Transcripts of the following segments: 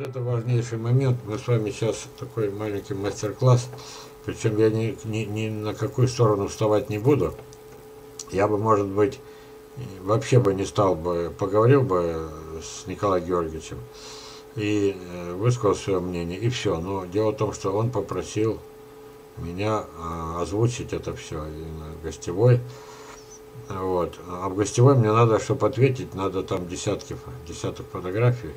это важнейший момент. Мы с вами сейчас такой маленький мастер-класс. Причем я ни, ни, ни на какую сторону вставать не буду. Я бы, может быть, вообще бы не стал бы, поговорил бы с Николаем Георгиевичем и э, высказал свое мнение, и все. Но дело в том, что он попросил меня э, озвучить это все на гостевой. Вот. А в гостевой мне надо, чтобы ответить, надо там десятки, десяток фотографий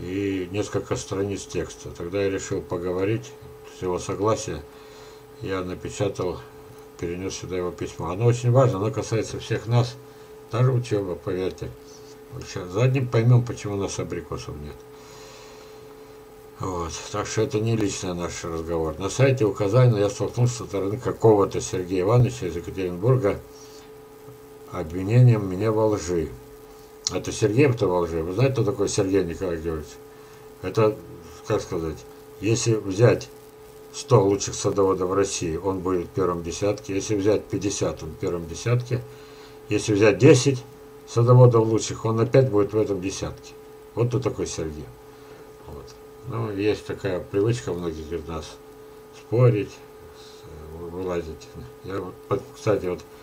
и несколько страниц текста. Тогда я решил поговорить, с его согласия я напечатал, перенес сюда его письмо. Оно очень важно, оно касается всех нас, даже учеба, поверьте. Сейчас задним поймем, почему у нас абрикосов нет. Вот. Так что это не личный наш разговор. На сайте указано, я столкнулся со стороны какого-то Сергея Ивановича из Екатеринбурга обвинением меня во лжи. Это Сергей-то во лжи. Вы знаете, кто такой Сергей Николай Георгиевич? Это, как сказать, если взять 100 лучших садоводов России, он будет в первом десятке. Если взять 50, он в первом десятке. Если взять 10 садоводов лучших, он опять будет в этом десятке. Вот кто такой Сергей. Вот. Ну, есть такая привычка многих из нас спорить, вылазить. Я, кстати, вот Э,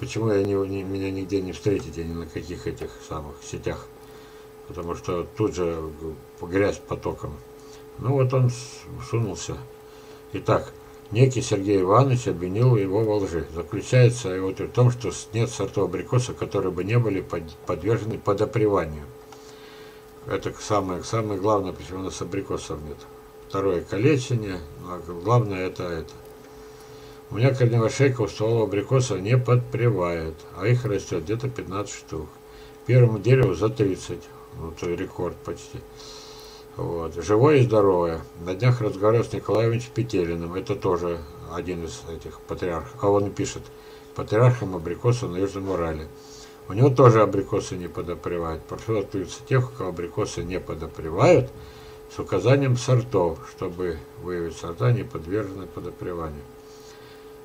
почему я не, не, меня нигде не встретите, ни на каких этих самых сетях? Потому что тут же грязь потоком. Ну вот он сунулся. Итак, некий Сергей Иванович обвинил его во лжи. Заключается вот в том, что нет сортов абрикоса, которые бы не были подвержены подопреванию. Это самое, самое главное, почему у нас абрикосов нет. Второе калечение, а главное это это. У меня корневая шейка у ствола абрикоса не подпревает, а их растет где-то 15 штук. Первому дереву за 30, ну то рекорд почти. Вот. Живое и здоровое. На днях разговаривал с Николаевичем Петелиным, это тоже один из этих патриархов, а он пишет, патриархом абрикоса на Южном Урале. У него тоже абрикосы не подопревают. Прошу откликнуться тех, у кого абрикосы не подопревают, с указанием сортов, чтобы выявить сорта, не подвержены подопреванию.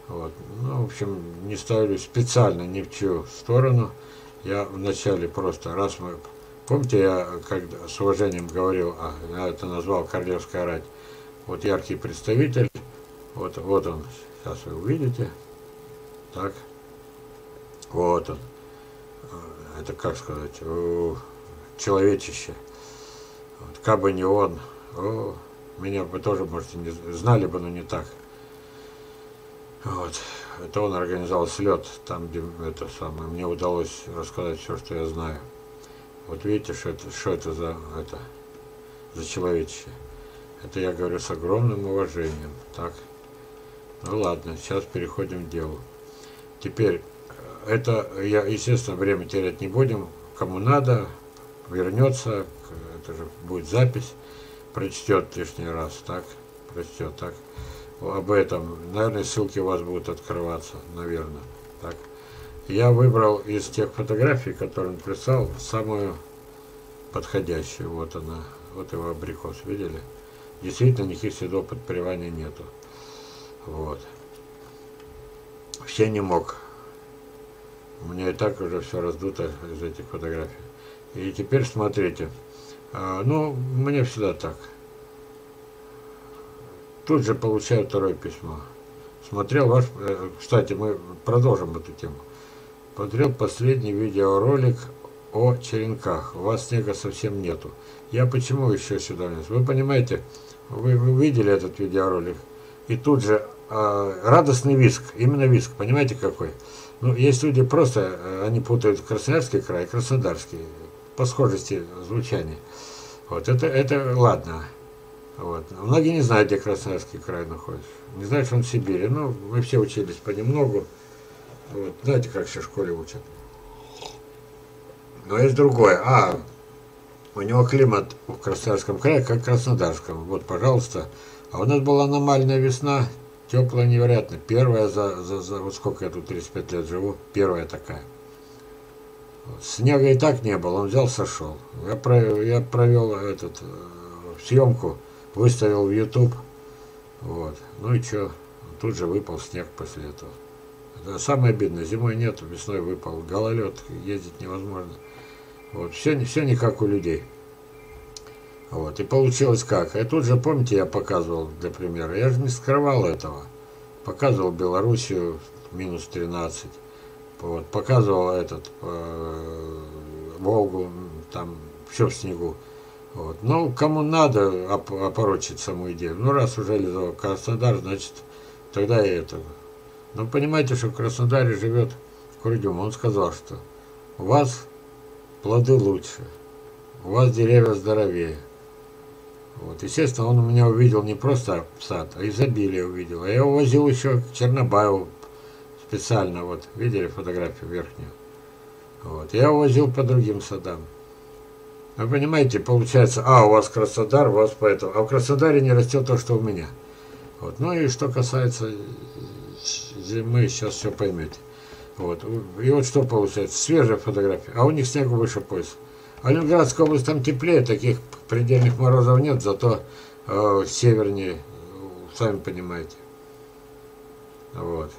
Вот. Ну, в общем, не ставлю специально ни в чью сторону. Я вначале просто, раз мы... Помните, я когда с уважением говорил, а, я это назвал Королевская рать. Вот яркий представитель, вот, вот он, сейчас вы увидите. Так, вот он. Это, как сказать, человечище. Вот, как бы не он, о, меня бы тоже, может, не знали бы, но не так. Вот. Это он организовал слет, там, где это самое, мне удалось рассказать все, что я знаю. Вот видите, что это, что это за, это, за человечище. Это я говорю с огромным уважением. Так. Ну ладно, сейчас переходим к делу. Теперь, это, я, естественно, время терять не будем. Кому надо, вернется, это же будет запись, прочтет лишний раз, так, прочтет, так об этом. Наверное, ссылки у вас будут открываться, наверное. Так. Я выбрал из тех фотографий, которые он прислал, самую подходящую. Вот она, вот его абрикос, видели? Действительно, никаких следов подпревания нету. Вот. Все не мог. У меня и так уже все раздуто из этих фотографий. И теперь смотрите. А, ну, мне всегда так. Тут же получаю второе письмо. Смотрел ваш... Э, кстати, мы продолжим эту тему. Смотрел последний видеоролик о черенках. У вас снега совсем нету. Я почему еще сюда внес? Вы понимаете, вы, вы видели этот видеоролик, и тут же э, радостный виск, именно виск, понимаете какой? Ну, есть люди просто, э, они путают Красноярский край Краснодарский, по схожести звучания. Вот, это, это ладно. Вот. Многие не знают, где Красноярский край находится. Не знают, что он в Сибири. Ну, мы все учились понемногу. Вот. Знаете, как все в школе учат. Но есть другое. А, у него климат в Красноярском крае, как в Краснодарском. Вот, пожалуйста. А у нас была аномальная весна, теплая невероятно. Первая за, за, за вот сколько я тут 35 лет живу, первая такая. Снега и так не было, он взял, сошел. Я, про, я провел этот, э, съемку выставил в YouTube. Вот. Ну и что? Тут же выпал снег после этого. Это самое обидное. Зимой нет, весной выпал. Гололед, ездить невозможно. Вот. Все, все не как у людей. Вот. И получилось как? И тут же, помните, я показывал для примера, я же не скрывал этого. Показывал Белоруссию минус 13. Вот. Показывал этот э, Волгу, там все в снегу. Вот. Ну, кому надо оп опорочить саму идею. Ну, раз уже реализовал Краснодар, значит, тогда и это. Но понимаете, что в Краснодаре живет Курдюм. Он сказал, что у вас плоды лучше, у вас деревья здоровее. Вот, естественно, он у меня увидел не просто сад, а изобилие увидел. А я его возил еще к Чернобаеву специально, вот, видели фотографию верхнюю? Вот, я его возил по другим садам. Вы понимаете, получается, а, у вас Краснодар, у вас поэтому, а в Краснодаре не растет то, что у меня. Вот, ну и что касается зимы, сейчас все поймете. Вот, и вот что получается, свежая фотография, а у них снегу выше пояса. А Ленинградская область там теплее, таких предельных морозов нет, зато э, севернее, сами понимаете. Вот.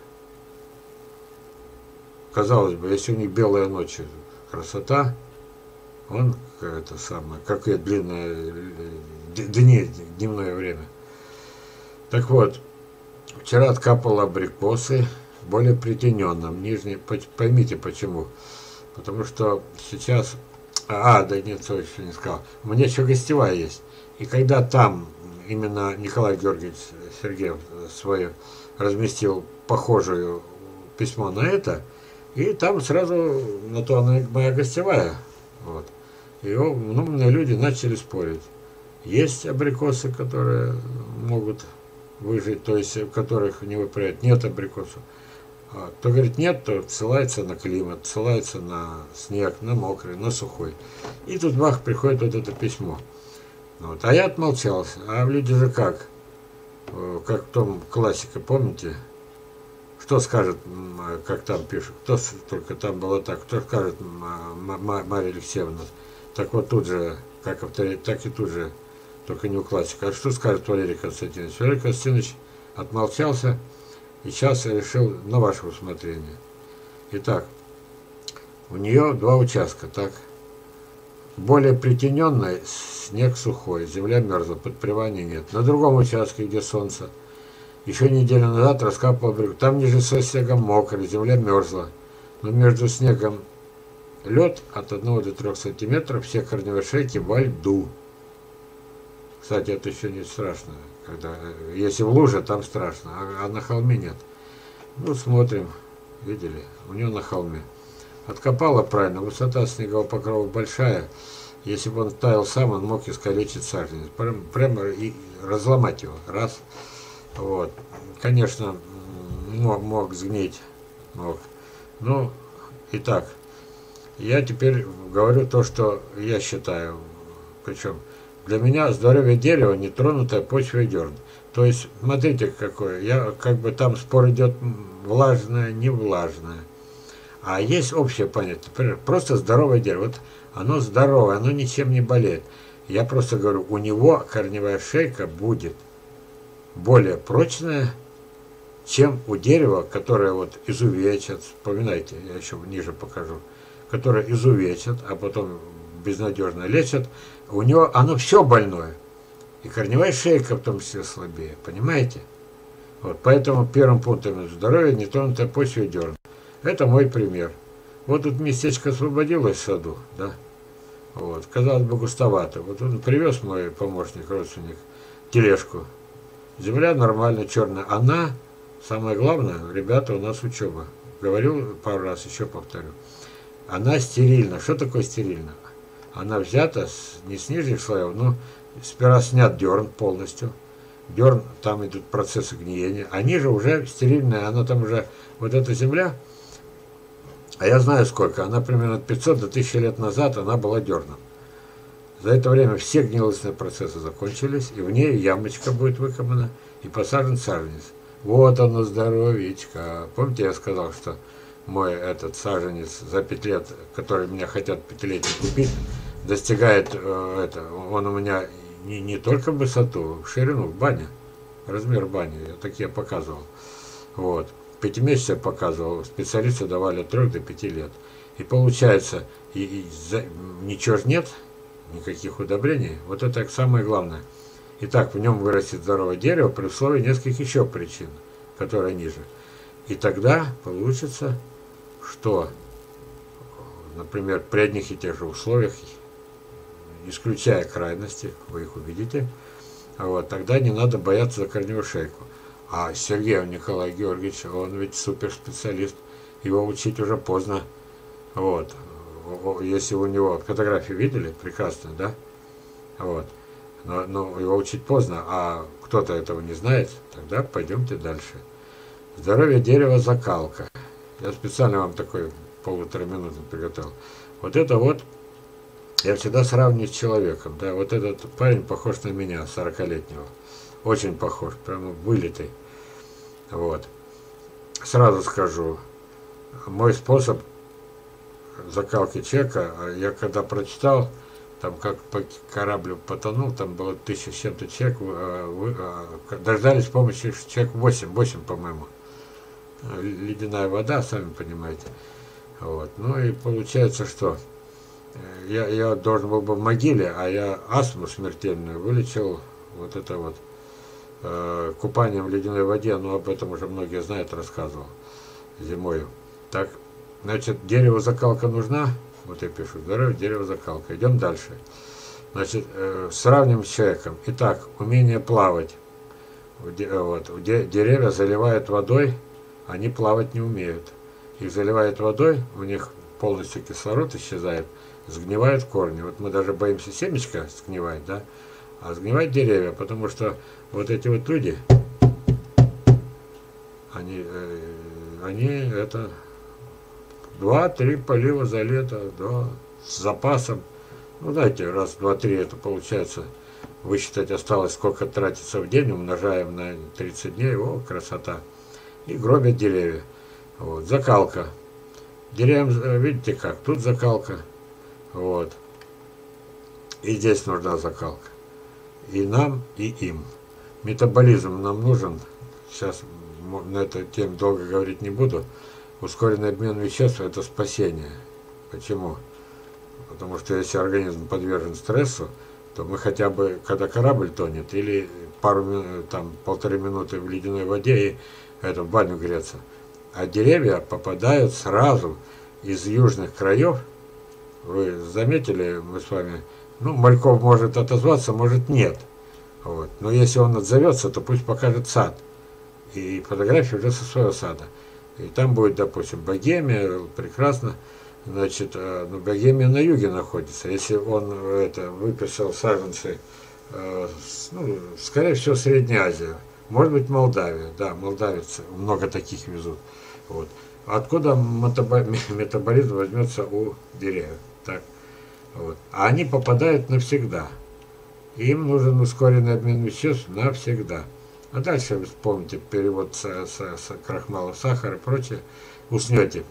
Казалось бы, если у них белая ночь, красота, он это самое, как и длинное дни, дневное время. Так вот, вчера откапал абрикосы более притененным, нижний, поймите почему. Потому что сейчас а, да нет, все еще не сказал. У меня еще гостевая есть. И когда там именно Николай Георгиевич Сергеев свое разместил похожее письмо на это, и там сразу на то она моя гостевая. Вот. И умные люди начали спорить. Есть абрикосы, которые могут выжить, то есть которых не выпрямляют. Нет абрикосов. А кто говорит нет, то ссылается на климат, ссылается на снег, на мокрый, на сухой. И тут бах, приходит вот это письмо. Вот. А я отмолчался. А люди же как? Э, как в том классике, помните? Что скажет, как там пишут, кто только там было так, кто скажет Мария Алексеевна. Так вот тут же, как авторитет, так и тут же, только не у классика. А что скажет Валерий Константинович? Валерий Константинович отмолчался, и сейчас решил на ваше усмотрение. Итак, у нее два участка, так. Более притененной снег сухой, земля мерзла, подпревания нет. На другом участке, где солнце, еще неделю назад раскапывал брюк. Там ниже со снегом мокрый, земля мерзла. Но между снегом лед от 1 до 3 сантиметров, все корневые шейки во льду. Кстати, это еще не страшно. Когда, если в луже, там страшно, а, а на холме нет. Ну, смотрим, видели, у него на холме. Откопала правильно, высота снегового покрова большая. Если бы он таял сам, он мог искалечить саженец. Прямо, прямо и разломать его. Раз. Вот. Конечно, мог, мог сгнить. Мог. Ну, итак, я теперь говорю то, что я считаю. Причем для меня здоровье дерева нетронутая почва и дерн. То есть, смотрите какое, я как бы там спор идет влажное, не влажное. А есть общее понятие, например, просто здоровое дерево. Вот оно здоровое, оно ничем не болеет. Я просто говорю, у него корневая шейка будет более прочная, чем у дерева, которое вот изувечат, вспоминайте, я еще ниже покажу, которое изувечат, а потом безнадежно лечат, у него оно все больное. И корневая шейка в том числе слабее, понимаете? Вот, поэтому первым пунктом здоровья нетронутая почва дерн. Это мой пример. Вот тут местечко освободилось в саду, да? Вот, казалось бы, густовато. Вот он привез мой помощник, родственник, тележку. Земля нормально черная. Она, самое главное, ребята, у нас учеба. Говорил пару раз, еще повторю. Она стерильна. Что такое стерильно? она взята с, не с нижних слоев, но сперва снят дерн полностью. Дерн, там идут процессы гниения. Они же уже стерильная, она там уже, вот эта земля, а я знаю сколько, она примерно от 500 до 1000 лет назад она была дерном. За это время все гнилостные процессы закончились, и в ней ямочка будет выкопана, и посажен саженец. Вот оно здоровечко. Помните, я сказал, что мой этот саженец за 5 лет, который меня хотят пятилетний купить, достигает, э, это, он у меня не, не только высоту, ширину, в бане, размер бани, я такие показывал. Вот. Пятимесяца показывал, специалисты давали от 3 до 5 лет. И получается, и, и за, ничего же нет, никаких удобрений. Вот это самое главное. Итак, в нем вырастет здоровое дерево при условии нескольких еще причин, которые ниже. И тогда получится, что, например, при одних и тех же условиях, исключая крайности, вы их увидите, вот, тогда не надо бояться за корневую шейку. А Сергей Николай Георгиевич, он ведь суперспециалист, его учить уже поздно. Вот. Если у него фотографии видели, прекрасно, да? Вот. Но, но его учить поздно, а кто-то этого не знает, тогда пойдемте дальше. Здоровье дерева закалка. Я специально вам такой полутора минуты приготовил. Вот это вот я всегда сравниваю с человеком. Да, вот этот парень похож на меня, 40-летнего. Очень похож, прямо вылитый. Вот. Сразу скажу, мой способ закалки чека, я когда прочитал, там как по кораблю потонул, там было тысяча с чем-то чек, э, э, дождались помощи чек 8, 8, по-моему. Ледяная вода, сами понимаете. Вот. Ну и получается, что э, я, я должен был бы в могиле, а я астму смертельную вылечил вот это вот купанием в ледяной воде, но об этом уже многие знают, рассказывал зимой. Так, значит, дерево закалка нужна, вот я пишу, здоровье, дерево закалка. Идем дальше. Значит, э, сравним с человеком. Итак, умение плавать. Вот, деревья заливают водой, они плавать не умеют. Их заливают водой, у них полностью кислород исчезает, сгнивают корни. Вот мы даже боимся семечка сгнивать, да? А сгнивать деревья, потому что вот эти вот люди, они, э, они это Два-три полива за лето, да, с запасом. Ну, знаете, раз, два, три, это получается, высчитать осталось, сколько тратится в день, умножаем на 30 дней, о, красота. И гробят деревья. Вот, закалка. Деревьям, э, видите как, тут закалка. Вот. И здесь нужна закалка. И нам, и им. Метаболизм нам нужен. Сейчас на эту тему долго говорить не буду. Ускоренный обмен веществ – это спасение. Почему? Потому что если организм подвержен стрессу, то мы хотя бы, когда корабль тонет, или пару там полторы минуты в ледяной воде и это, в баню греться. А деревья попадают сразу из южных краев. Вы заметили, мы с вами, ну, Мальков может отозваться, может нет. Вот. Но если он отзовется, то пусть покажет сад. И фотографии уже со своего сада. И там будет, допустим, Богемия, прекрасно. Значит, э, ну, Богемия на юге находится. Если он это выписал саженцы, э, ну, скорее всего, Средняя Азия. Может быть, Молдавия. Да, молдавицы. Много таких везут. Вот. Откуда метаболизм возьмется у деревьев? Так. Вот. А они попадают навсегда. Им нужен ускоренный обмен веществ навсегда. А дальше вы вспомните перевод с, с, с крахмала в сахар и прочее, уснете.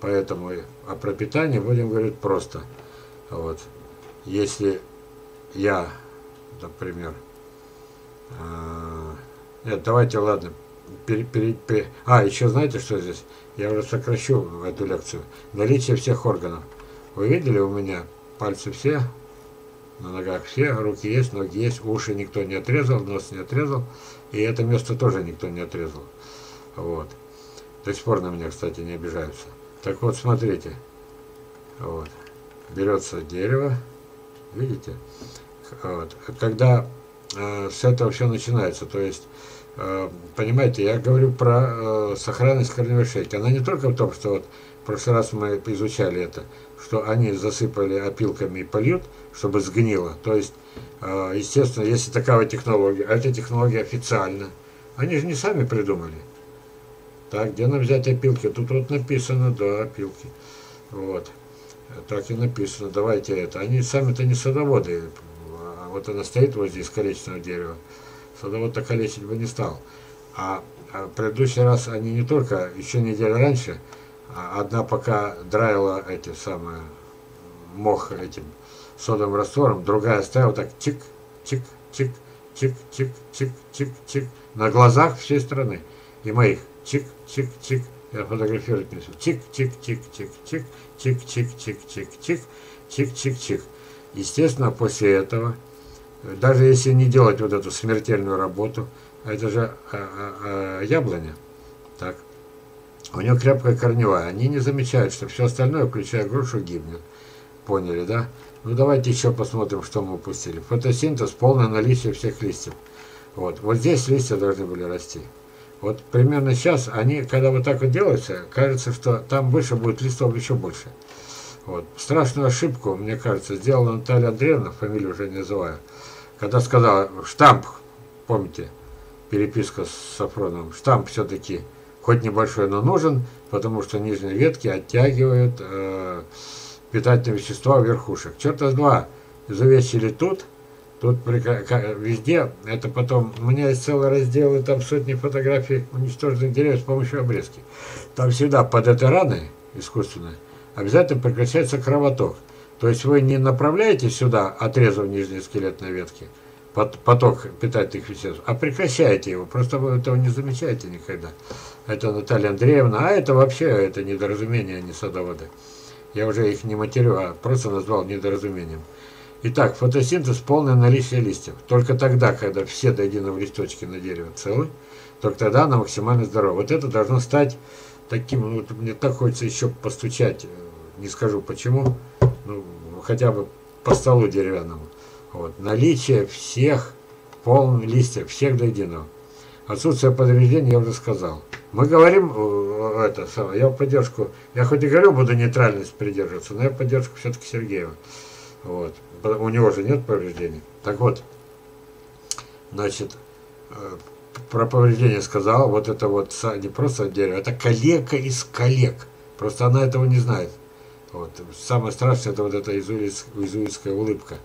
Поэтому о пропитании будем говорить просто. Вот. Если я, например, э, нет, давайте, ладно, пере, пере, пере, а, еще знаете, что здесь? Я уже сокращу эту лекцию. Наличие всех органов. Вы видели у меня пальцы все, на ногах все, руки есть, ноги есть, уши никто не отрезал, нос не отрезал. И это место тоже никто не отрезал. Вот. До сих пор на меня, кстати, не обижаются. Так вот, смотрите. Вот. Берется дерево. Видите? Вот. Когда э, с этого все начинается, то есть, э, понимаете, я говорю про э, сохранность корневой шейки. Она не только в том, что вот в прошлый раз мы изучали это, что они засыпали опилками и польют, чтобы сгнило. То есть а, естественно, если такая технология, а эта технология официальна, они же не сами придумали. Так, где нам взять опилки? Тут вот написано, да, опилки. Вот. Так и написано, давайте это. Они сами-то не садоводы. А вот она стоит вот здесь, количественного дерева. Садовод-то калечить бы не стал. А, а в предыдущий раз они не только, еще неделю раньше, одна пока драила эти самые мох этим содовым раствором, другая ставила так чик, чик, чик, чик, чик, чик, чик, чик, на глазах всей страны и моих. Чик, чик, чик, я фотографировать не Чик, чик, чик, чик, чик, чик, чик, чик, чик, чик, чик, чик, чик. естественно, после этого, даже если не делать вот эту смертельную работу, а это же а, а, а, яблоня, у нее крепкая корневая, они не замечают, что все остальное, включая грушу, гибнет. Поняли, да? Ну давайте еще посмотрим, что мы упустили. Фотосинтез, полное наличие всех листьев. Вот, вот здесь листья должны были расти. Вот примерно сейчас они, когда вот так вот делается, кажется, что там выше будет листов еще больше. Вот. Страшную ошибку, мне кажется, сделала Наталья Андреевна, фамилию уже не называю, когда сказала, штамп, помните, переписка с Сафроновым, штамп все-таки хоть небольшой, но нужен, потому что нижние ветки оттягивают э, питательные вещества верхушек. Черта с два, завесили тут, тут везде, это потом, у меня есть целый раздел, и там сотни фотографий уничтоженных деревьев с помощью обрезки. Там всегда под этой раной искусственной обязательно прекращается кровоток. То есть вы не направляете сюда, отрезав нижние скелетные ветки, поток питательных веществ, а прекращаете его. Просто вы этого не замечаете никогда. Это Наталья Андреевна, а это вообще это недоразумение, а не садоводы. Я уже их не матерю, а просто назвал недоразумением. Итак, фотосинтез – полное наличие листьев. Только тогда, когда все до единого листочки на дереве целы, только тогда она максимально здорова. Вот это должно стать таким, ну, мне так хочется еще постучать, э, не скажу почему, ну, хотя бы по столу деревянному. Вот. Наличие всех полных листьев, всех до единого. Отсутствие повреждений я уже сказал. Мы говорим, э, это самое, я в поддержку, я хоть и говорю, буду нейтральность придерживаться, но я в поддержку все-таки Сергеева. Вот. У него же нет повреждений. Так вот, значит, э, про повреждение сказал, вот это вот не просто дерево, это калека из коллег. Просто она этого не знает. Вот. Самое страшное, это вот эта изуитская улыбка.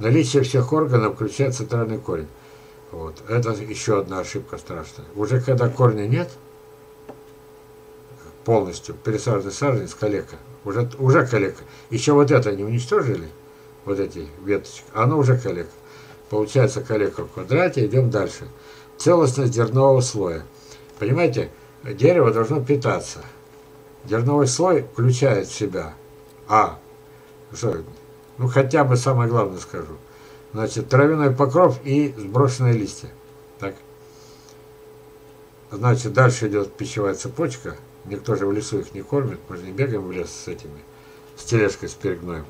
Наличие всех органов включает центральный корень. Вот. Это еще одна ошибка страшная. Уже когда корня нет, полностью пересаженный саженец калека, уже, уже калека. Еще вот это не уничтожили, вот эти веточки, оно уже калека. Получается калека в квадрате, идем дальше. Целостность дернового слоя. Понимаете, дерево должно питаться. Дерновый слой включает в себя А. Что, ну хотя бы самое главное скажу. Значит, травяной покров и сброшенные листья. Так. Значит, дальше идет пищевая цепочка. Никто же в лесу их не кормит, мы же не бегаем в лес с этими, с тележкой, с перегноем.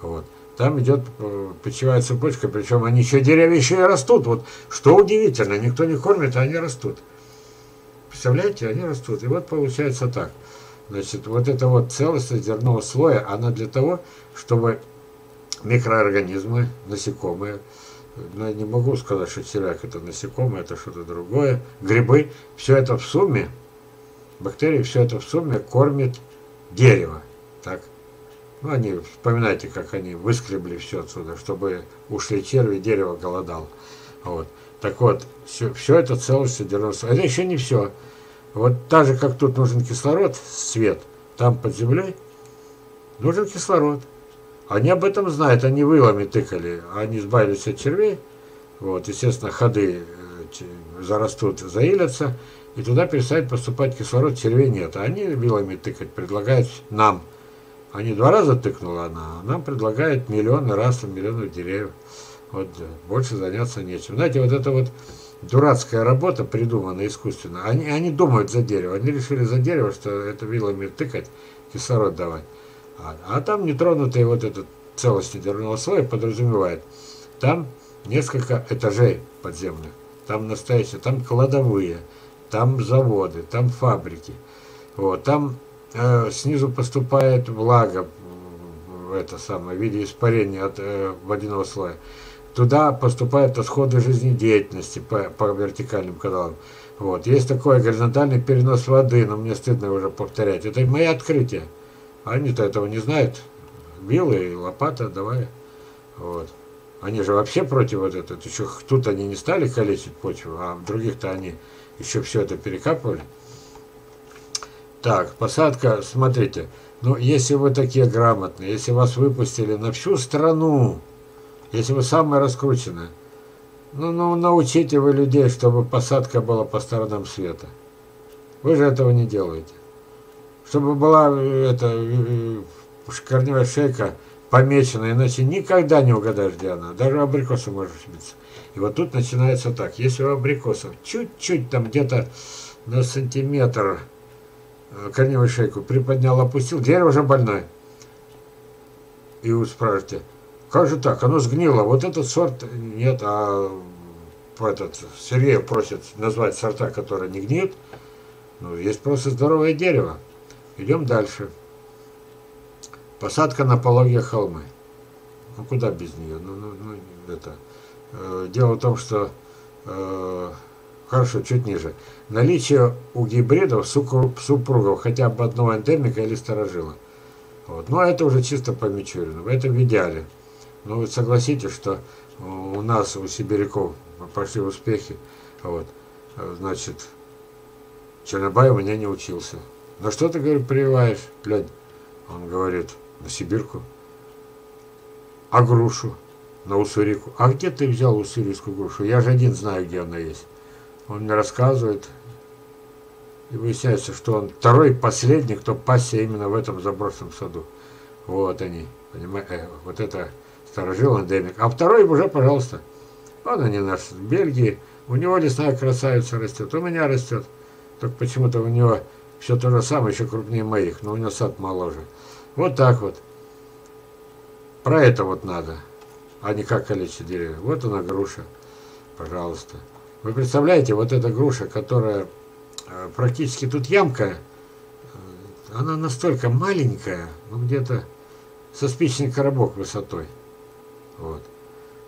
Вот. Там идет э, пищевая цепочка, причем они еще, деревья еще и растут. Вот что удивительно, никто не кормит, а они растут. Представляете, они растут. И вот получается так. Значит, вот эта вот целостность зернового слоя, она для того, чтобы микроорганизмы, насекомые, но я не могу сказать, что червяк это насекомое, это что-то другое, грибы, все это в сумме, бактерии, все это в сумме кормит дерево. Так? Ну, они, вспоминайте, как они выскребли все отсюда, чтобы ушли черви, дерево голодало. Вот. Так вот, все, все это целость содержится. Это еще не все. Вот так же, как тут нужен кислород, свет, там под землей нужен кислород. Они об этом знают, они вылами тыкали, они избавились от червей, вот, естественно, ходы э, зарастут, заилятся, и туда перестает поступать кислород, червей нет. А они вилами тыкать предлагают нам. Они два раза тыкнула она, а нам предлагают миллионы раз, миллионов деревьев. Вот больше заняться нечем. Знаете, вот это вот дурацкая работа, придуманная искусственно, они, они думают за дерево. Они решили за дерево, что это вилами тыкать, кислород давать. А, а там нетронутый вот этот целостный дернового слоя подразумевает. Там несколько этажей подземных. Там настоящие, там кладовые, там заводы, там фабрики. Вот, там э, снизу поступает влага, это самое, в виде испарения от э, водяного слоя. Туда поступают отходы жизнедеятельности по, по вертикальным каналам. Вот. Есть такой горизонтальный перенос воды, но мне стыдно уже повторять. Это мои открытия. Они-то этого не знают. И лопата давай. Вот. Они же вообще против вот этого. Еще тут они не стали калечить почву, а в других-то они еще все это перекапывали. Так, посадка, смотрите. Ну, если вы такие грамотные, если вас выпустили на всю страну, если вы самые раскрученные, ну, ну, научите вы людей, чтобы посадка была по сторонам света. Вы же этого не делаете чтобы была э, эта э, корневая шейка помечена, иначе никогда не угадаешь, где она. Даже абрикосы можешь ошибиться. И вот тут начинается так. Если у абрикоса чуть-чуть там где-то на сантиметр э, корневую шейку приподнял, опустил, дерево уже больное. И вы спрашиваете, как же так, оно сгнило, вот этот сорт нет, а этот Сергей просит назвать сорта, которые не гниют. Ну, есть просто здоровое дерево. Идем дальше. Посадка на пологие холмы. Ну куда без нее? Ну, ну, ну это. Э, дело в том, что э, хорошо, чуть ниже. Наличие у гибридов супругов хотя бы одного эндемика или сторожила. Вот. Но это уже чисто по Мичурину. Это в идеале. Но вы согласитесь, что у нас, у сибиряков, пошли успехи. Вот. Значит, Чернобай у меня не учился. На что ты, говорит, прививаешь, глянь? Он говорит, на Сибирку. А грушу? На уссурику. А где ты взял уссурийскую грушу? Я же один знаю, где она есть. Он мне рассказывает. И выясняется, что он второй, последний, кто пасся именно в этом заброшенном саду. Вот они, понимаете, э, вот это сторожил эндемик. А второй уже, пожалуйста, он они наш в Бельгии. У него лесная красавица растет, у меня растет. Только почему-то у него все то же самое, еще крупнее моих, но у него сад моложе. Вот так вот. Про это вот надо, а не как количество деревьев. Вот она груша, пожалуйста. Вы представляете, вот эта груша, которая э, практически тут ямка, э, она настолько маленькая, ну где-то со спичный коробок высотой. Вот.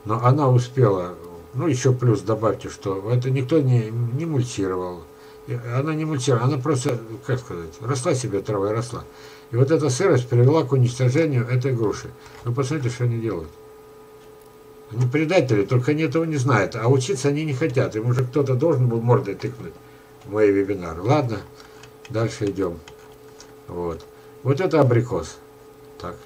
Но она успела, ну еще плюс добавьте, что это никто не, не мультировал. Она не мультировала, она просто, как сказать, росла себе трава и росла. И вот эта сырость привела к уничтожению этой груши. Вы посмотрите, что они делают. Они предатели, только они этого не знают. А учиться они не хотят. Им уже кто-то должен был мордой тыкнуть в мои вебинары. Ладно, дальше идем. Вот. Вот это абрикос. Так.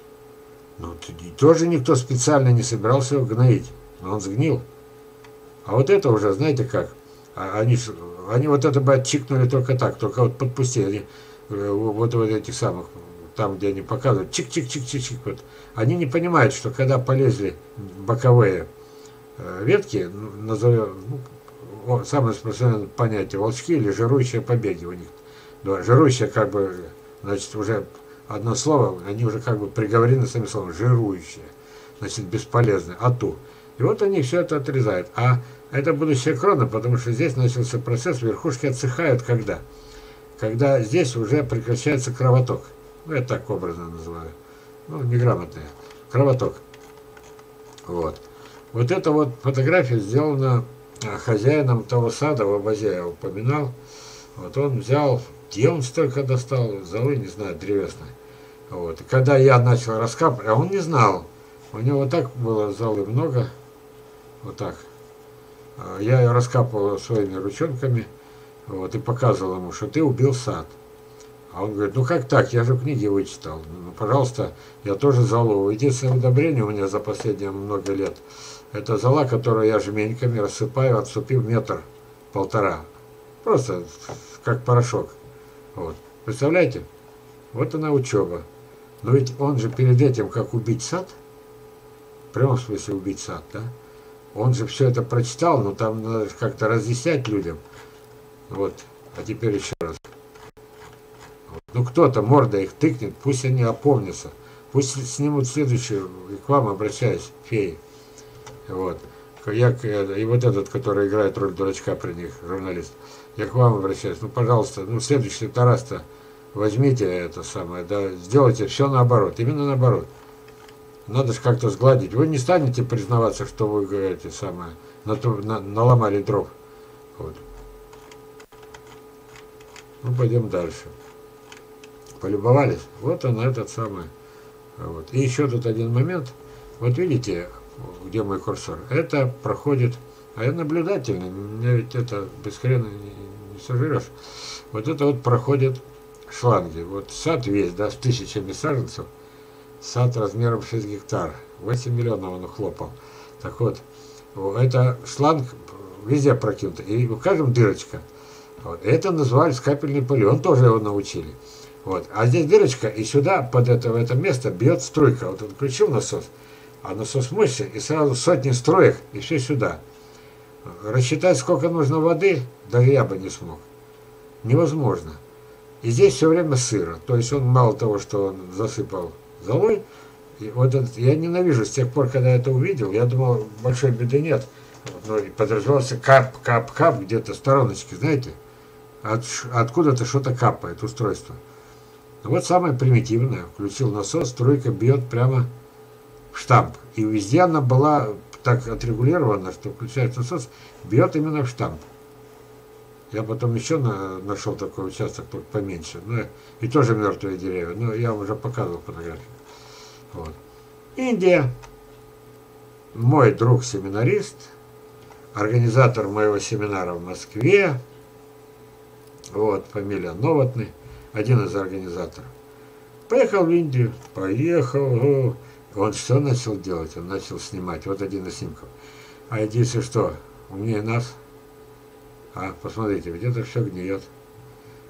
Ну, тоже никто специально не собирался его гноить. Но он сгнил. А вот это уже, знаете как, а, они, они вот это бы отчикнули только так, только вот подпустили. Э, вот, вот этих самых, там, где они показывают, чик-чик-чик-чик-чик. Вот. Они не понимают, что когда полезли боковые э, ветки, назовем, ну, самое распространенное понятие, волчки или жирующие побеги у них. Да, жирующие как бы, значит, уже одно слово, они уже как бы приговорены самим словом, жирующие, значит, бесполезные, ату. И вот они все это отрезают. А это будущая крона, потому что здесь начался процесс, верхушки отсыхают когда? Когда здесь уже прекращается кровоток. Ну, я так образно называю. Ну, неграмотная. Кровоток. Вот. Вот эта вот фотография сделана а, хозяином того сада, в Абазе я упоминал. Вот он взял, где он столько достал, золы, не знаю, древесной. Вот. И когда я начал раскапывать, а он не знал, у него вот так было золы много, вот так. А, я ее раскапывал своими ручонками, вот, и показывал ему, что ты убил сад. А он говорит, ну как так, я же в книге вычитал. Ну, пожалуйста, я тоже золу. Единственное удобрение у меня за последние много лет, это зола, которую я жменьками рассыпаю, отступив метр, полтора. Просто как порошок. Вот. Представляете? Вот она учеба. Но ведь он же перед этим, как убить сад, в смысле убить сад, да? Он же все это прочитал, но там надо как-то разъяснять людям. Вот. А теперь еще раз. Ну кто-то морда их тыкнет, пусть они опомнятся. Пусть снимут следующую, и к вам обращаюсь, феи. Вот. Я, и вот этот, который играет роль дурачка при них, журналист, я к вам обращаюсь. Ну, пожалуйста, ну, следующий Тарас-то возьмите это самое, да, сделайте все наоборот, именно наоборот. Надо же как-то сгладить. Вы не станете признаваться, что вы говорите самое, на, на, наломали дров. Вот. Ну, пойдем дальше. Полюбовались? Вот он, этот самый. Вот. И еще тут один момент. Вот видите, где мой курсор? Это проходит, а я наблюдательный, меня ведь это без хрена не, не сожрешь. Вот это вот проходит шланги. Вот сад весь, да, с тысячами саженцев, сад размером 6 гектар, 8 миллионов он ухлопал. Так вот, это шланг везде прокинут, и у каждого дырочка. Вот. Это называли капельный полион, тоже его научили. Вот. А здесь дырочка, и сюда, под это, в это место, бьет струйка. Вот он включил насос, а насос мощный, и сразу сотни строек, и все сюда. Рассчитать, сколько нужно воды, даже я бы не смог. Невозможно. И здесь все время сыро. То есть он мало того, что он засыпал золой, и вот этот, я ненавижу с тех пор, когда я это увидел, я думал, большой беды нет. Но подразумевался кап, кап, кап, где-то стороночки, знаете, от, откуда-то что-то капает устройство. Вот самое примитивное. Включил насос, струйка бьет прямо в штамп. И везде она была так отрегулирована, что включается насос, бьет именно в штамп. Я потом еще на, нашел такой участок поменьше. Ну, и тоже мертвые деревья. Но я уже показывал фотографию. Вот. Индия. Мой друг-семинарист, организатор моего семинара в Москве. Вот, фамилия Новотный один из организаторов. Поехал в Индию, поехал, он все начал делать, он начал снимать, вот один из снимков. А единственное что, умнее нас, а, посмотрите, ведь это все гниет.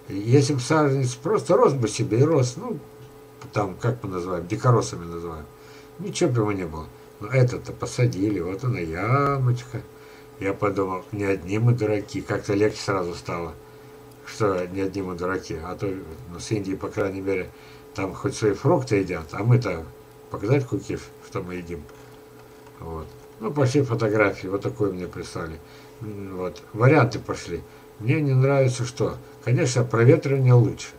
Если бы саженец просто рос бы себе и рос, ну, там, как мы называем, дикоросами называем, ничего бы ему не было. Но это-то посадили, вот она ямочка. Я подумал, не одни мы дураки, как-то легче сразу стало что не одни мы дураки, а то ну, с Индии, по крайней мере, там хоть свои фрукты едят, а мы-то показать кукиш, что мы едим. Вот. Ну, пошли фотографии, вот такой мне прислали. Вот. Варианты пошли. Мне не нравится что? Конечно, проветривание лучше.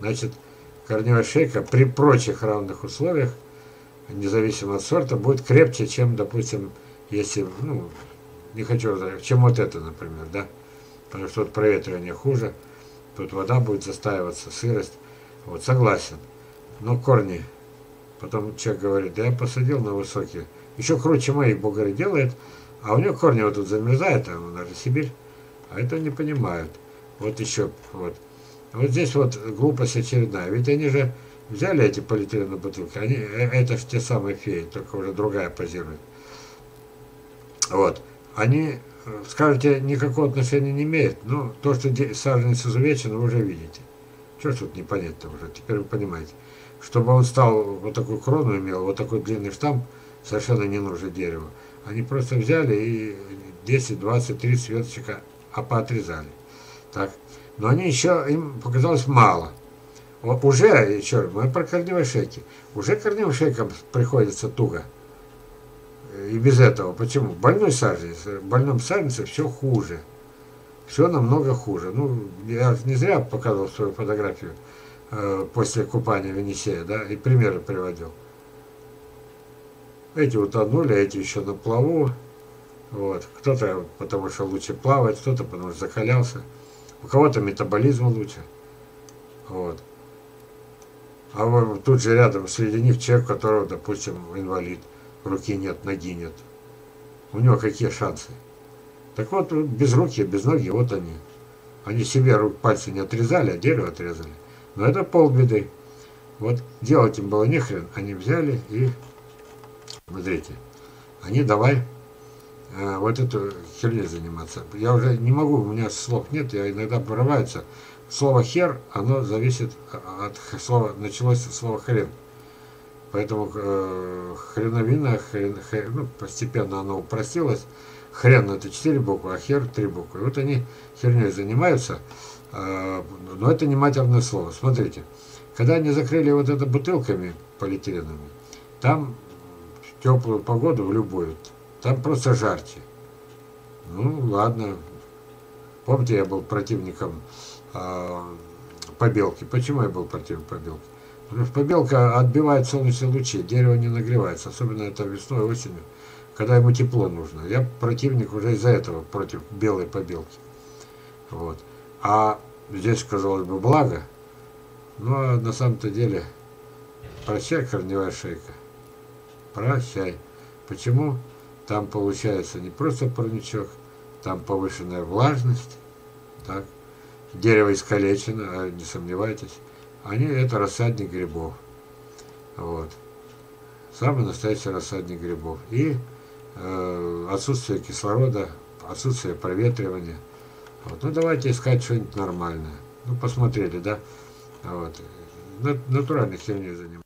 Значит, корневая шейка при прочих равных условиях, независимо от сорта, будет крепче, чем, допустим, если, ну, не хочу, чем вот это, например, да потому что тут проветривание хуже, тут вода будет застаиваться, сырость. Вот, согласен. Но корни, потом человек говорит, да я посадил на высокие, еще круче мои бугоры делает, а у него корни вот тут замерзают, а нас же Сибирь, а это не понимают. Вот еще, вот. Вот здесь вот глупость очередная, ведь они же взяли эти полиэтиленовые бутылки, они, э, это же те самые феи, только уже другая позирует. Вот. Они скажете, никакого отношения не имеет. Но то, что саженец изувечен, вы уже видите. Что ж тут непонятно уже, теперь вы понимаете. Чтобы он стал, вот такую крону имел, вот такой длинный штамп, совершенно не нужно дереву. Они просто взяли и 10, 20, 30 веточек опоотрезали. Так. Но они еще, им показалось мало. Вот уже, еще раз, мы про корневые шейки. Уже корневым шейкам приходится туго и без этого. Почему? Больной саженец, больном саженце все хуже. Все намного хуже. Ну, я не зря показывал свою фотографию э, после купания в Енисея, да, и примеры приводил. Эти утонули, эти еще на плаву. Вот. Кто-то потому что лучше плавает, кто-то потому что закалялся. У кого-то метаболизм лучше. Вот. А тут же рядом среди них человек, которого, допустим, инвалид руки нет, ноги нет. У него какие шансы? Так вот, без руки, без ноги, вот они. Они себе рук, пальцы не отрезали, а дерево отрезали. Но это полбеды. Вот делать им было нехрен, они взяли и, смотрите, они давай э, вот эту херней заниматься. Я уже не могу, у меня слов нет, я иногда прорывается. Слово хер, оно зависит от слова, началось со слова хрен. Поэтому э, хреновина, хрен, хрен, ну, постепенно оно упростилось. Хрен это 4 буквы, а хер 3 буквы. Вот они херней занимаются, э, но это не матерное слово. Смотрите, когда они закрыли вот это бутылками полиэтиленовыми, там теплую погоду, в любую, там просто жарче. Ну, ладно. Помните, я был противником э, побелки. Почему я был противником побелки? Побелка отбивает солнечные лучи, дерево не нагревается, особенно это весной, осенью, когда ему тепло нужно. Я противник уже из-за этого против белой побелки. Вот. А здесь, казалось бы, благо, но на самом-то деле прощай, корневая шейка. Прощай. Почему? Там получается не просто парничок, там повышенная влажность, так, дерево искалечено, а не сомневайтесь они это рассадник грибов. Вот. Самый настоящий рассадник грибов. И э, отсутствие кислорода, отсутствие проветривания. Вот. Ну давайте искать что-нибудь нормальное. Ну посмотрели, да? Вот. На- Натуральной херней занимаюсь.